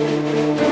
Música